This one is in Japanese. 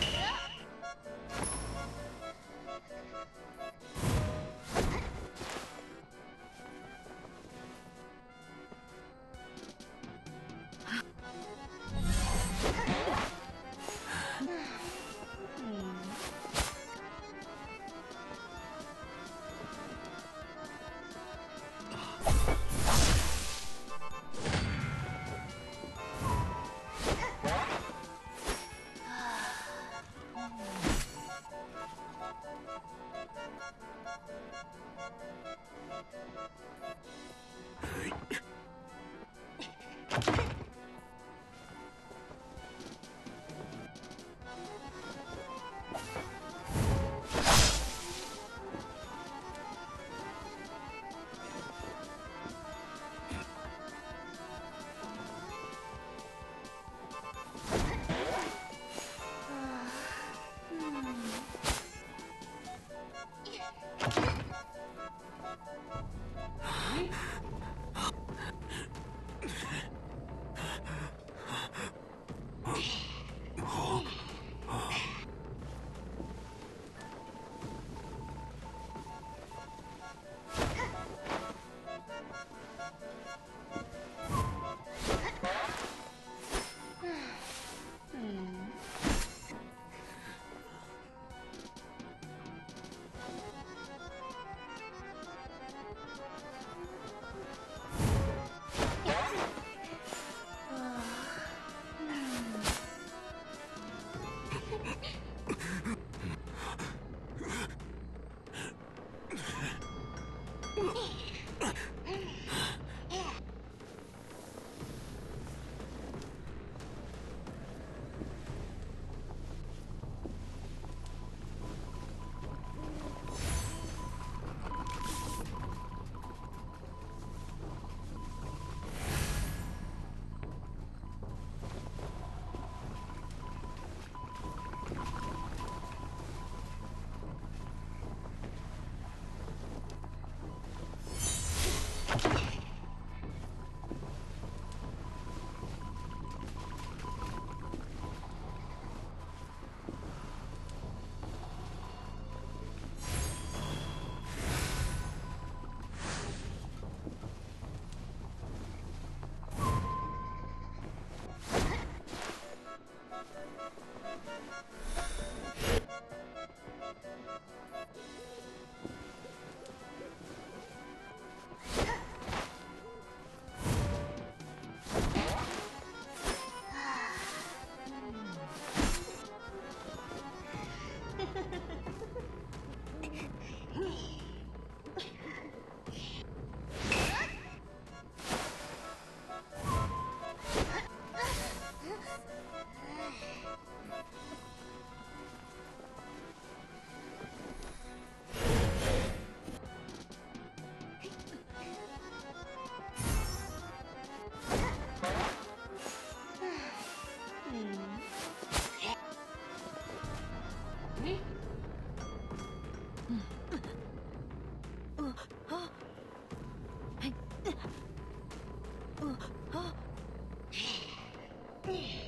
えっ? Yeah. Boom.